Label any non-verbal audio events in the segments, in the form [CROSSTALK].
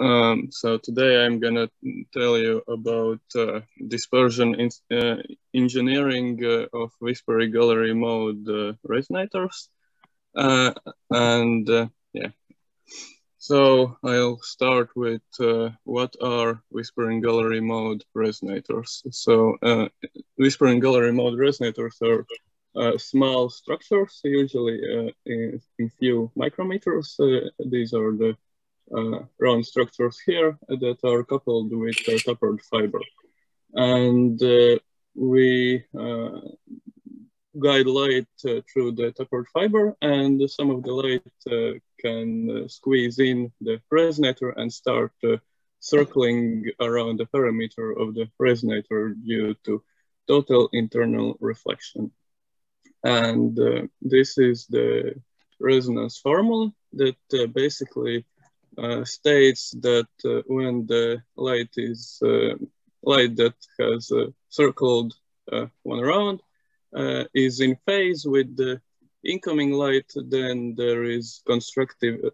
Um, so today I'm gonna tell you about uh, dispersion in, uh, engineering uh, of Whispering Gallery mode uh, resonators. Uh, and uh, yeah, so I'll start with what are Whispering Gallery mode resonators. So Whispering Gallery mode resonators are small structures, usually in, in few micrometers. these are the uh, round structures here that are coupled with tapered fiber. And uh, we uh, guide light uh, through the tapered fiber and some of the light uh, can uh, squeeze in the resonator and start circling around the perimeter of the resonator due to total internal reflection. And this is the resonance formula that basically uh, states that uh, when the light is uh, light that has circled one around is in phase with the incoming light, then there is constructive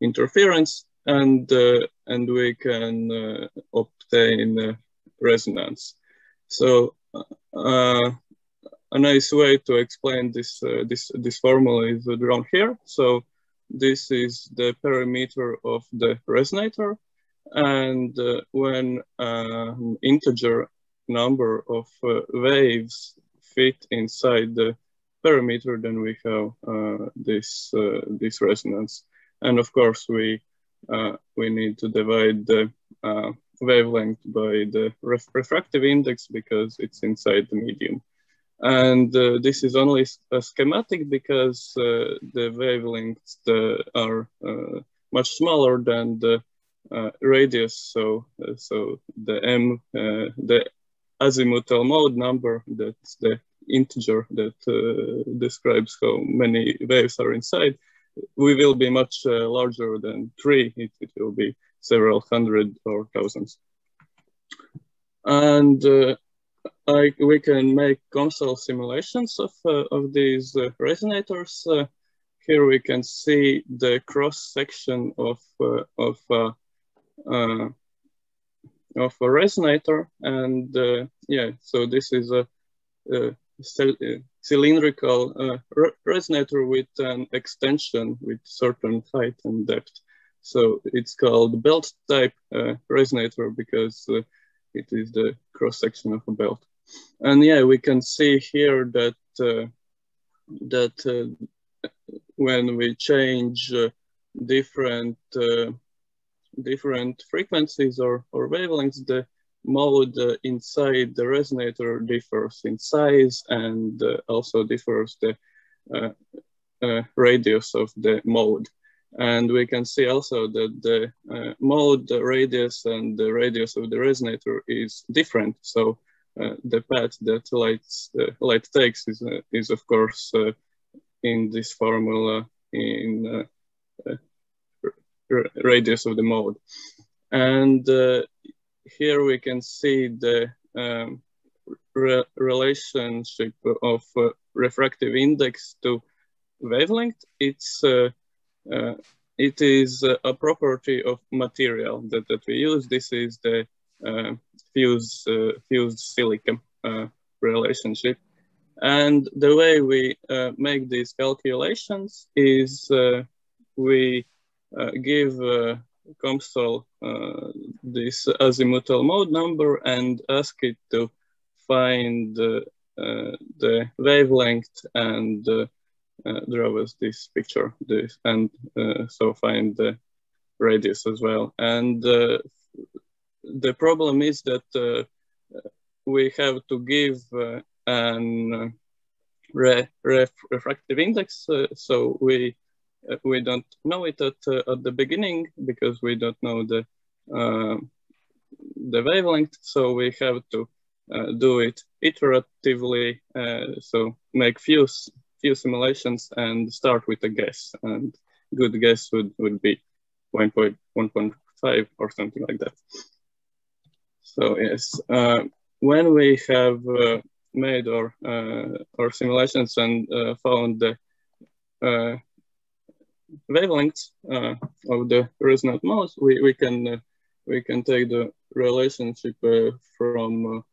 interference and and we can obtain resonance. So uh, a nice way to explain this uh, this this formula is drawn here. So this is the perimeter of the resonator. And uh, when an integer number of uh, waves fit inside the perimeter, then we have uh, this, uh, this resonance. And of course, we, we need to divide the wavelength by the ref refractive index because it's inside the medium. And uh, this is only a schematic because uh, the wavelengths the, are uh, much smaller than the uh, radius. So, uh, so the m, uh, the azimuthal mode number, that's the integer that describes how many waves are inside, we will be much larger than three. It, it, will be several hundred or thousands. And I, we can make COMSOL simulations of, uh, of these uh, resonators. Uh, here we can see the cross section of, uh, of, uh, uh, of a resonator. And yeah, so this is a, a cylindrical resonator with an extension with certain height and depth. So it's called belt type resonator because it is the cross section of a belt. And yeah, we can see here that uh, that uh, when we change uh, different uh, different frequencies or, or wavelengths, the mode uh, inside the resonator differs in size and uh, also differs the radius of the mode. And we can see also that the mode, the radius, and the radius of the resonator is different. So the path that light, uh, light takes is, uh, is of course in this formula in radius of the mode. And here we can see the um, re relationship of uh, refractive index to wavelength. It's uh, uh, it is a property of material that, that we use. This is the uh, fused, uh, fused silica uh, relationship. And the way we make these calculations is we give COMSOL this azimuthal mode number and ask it to find uh, the wavelength and uh, uh, draw us this picture this, and so find the radius as well. And the problem is that uh, we have to give uh, an re ref refractive index, uh, so we we don't know it at at the beginning because we don't know the the wavelength, so we have to uh, do it iteratively. Uh, so make few few simulations and start with a guess. And good guess would would be 1.1.5 or something like that. So yes, uh, when we have uh, made our uh, our simulations and uh, found the uh, wavelengths uh, of the resonant modes, we, we can we can take the relationship from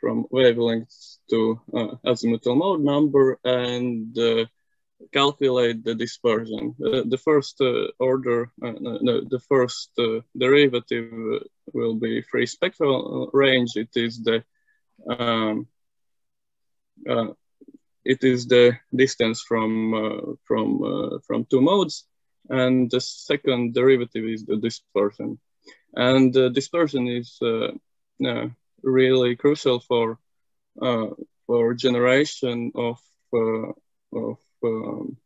from wavelengths to azimuthal mode number and calculate the dispersion. Uh, the first uh, order, uh, no, the first uh, derivative uh, will be free spectral uh, range. It is the um, it is the distance from from from two modes, and the second derivative is the dispersion. And dispersion is really crucial for for generation of of um,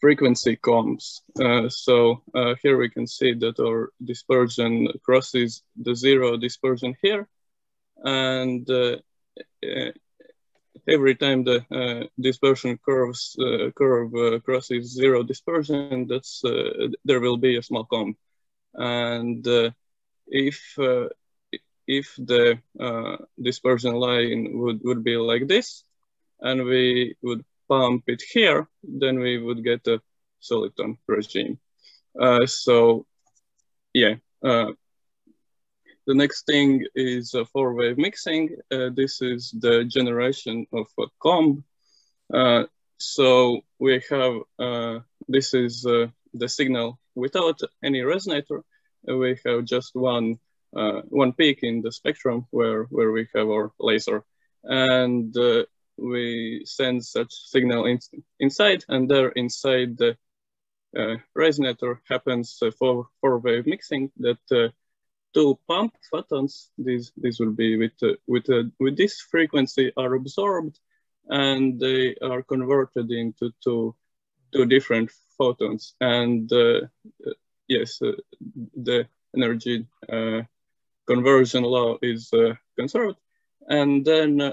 frequency combs. Uh, so uh, here we can see that our dispersion crosses the zero dispersion here. And uh, uh every time the uh, dispersion curves uh, curve crosses zero dispersion, that's there will be a small comb. And if if the dispersion line would, would be like this, and we would pump it here, then we would get a soliton regime. Uh, so yeah, uh, the next thing is uh, four wave mixing. Uh, this is the generation of a comb. Uh, so we have, uh, this is the signal without any resonator. we have just one one peak in the spectrum where, where we have our laser. And we send such signal in, inside and there inside the uh, resonator happens uh, for four wave mixing that uh, two pump photons, these, these will be with, uh, with, uh, with this frequency are absorbed and they are converted into two, two different photons. And yes, the energy conversion law is conserved. And then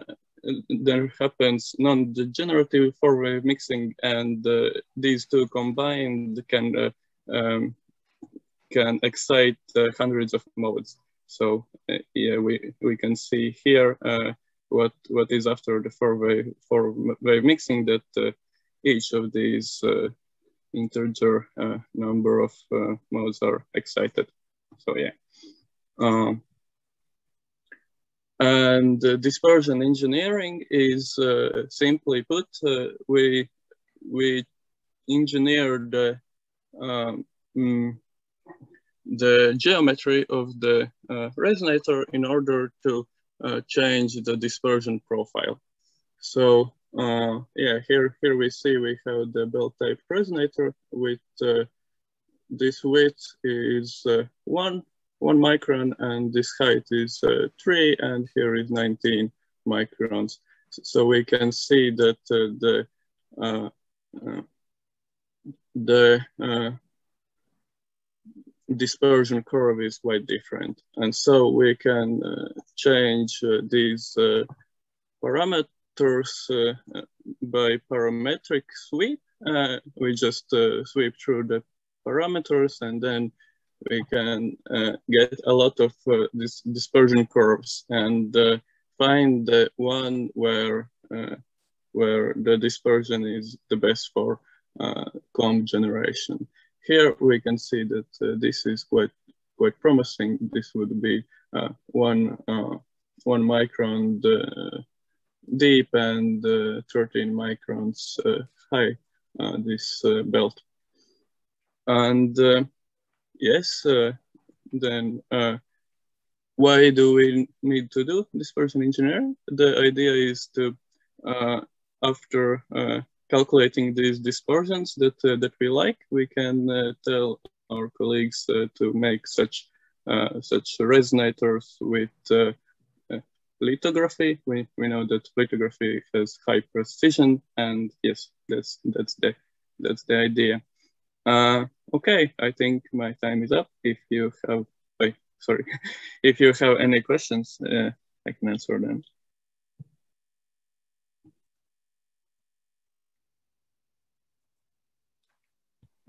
there happens non-degenerative four-wave mixing, and uh, these two combined can uh, um, can excite uh, hundreds of modes. So uh, yeah, we we can see here uh, what what is after the four-wave four-wave mixing that uh, each of these integer number of modes are excited. So yeah. Um, and uh, dispersion engineering is uh, simply put, uh, we, we engineered the, um, mm, the geometry of the uh, resonator in order to uh, change the dispersion profile. So uh, yeah, here, here we see we have the belt-type resonator with this width is one one micron and this height is uh, three and here is 19 microns. So we can see that uh, the uh, uh the dispersion curve is quite different. And so we can change these parameters by parametric sweep. we just sweep through the parameters and then we can uh, get a lot of uh, this dispersion curves and uh, find the one where uh, where the dispersion is the best for uh, comb generation. Here we can see that uh, this is quite quite promising. This would be one one micron deep and 13 microns high. this belt and yes, uh, then uh, why do we need to do this dispersion engineering? The idea is to, uh, after uh, calculating these dispersions that, uh, that we like, we can uh, tell our colleagues to make such such resonators with lithography. We, we know that lithography has high precision and yes, that's, that's, the, that's the idea. Uh, okay, I think my time is up. If you have, wait, sorry, [LAUGHS] if you have any questions, uh, I can answer them.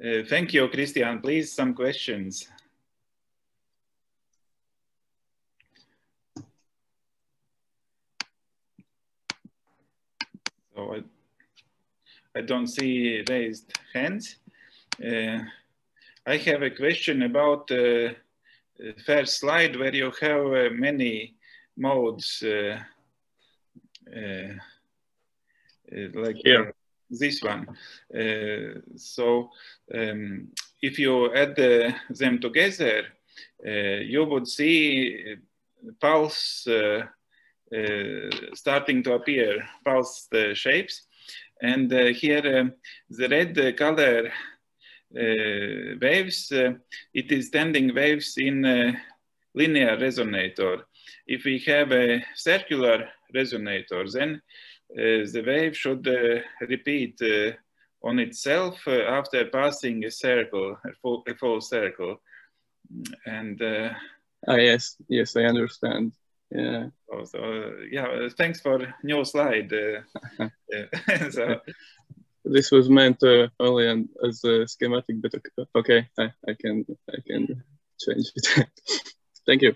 Uh, thank you, Kristian. Please, some questions. So I, I don't see raised hands. Uh, I have a question about the uh, first slide where you have uh, many modes uh, uh, like Here. this one. so um, if you add them together, you would see pulse starting to appear, pulse shapes. And here the red color uh, waves, uh, it is standing waves in linear resonator. If we have a circular resonator, then uh, the wave should repeat on itself after passing a circle, a full, a full circle. And Ah, yes, yes, I understand. Yeah. Oh, so, uh, yeah, thanks for new slide. Uh, [LAUGHS] [LAUGHS] so, this was meant uh, only as a schematic, but okay, I, I can I can change it. [LAUGHS] Thank you.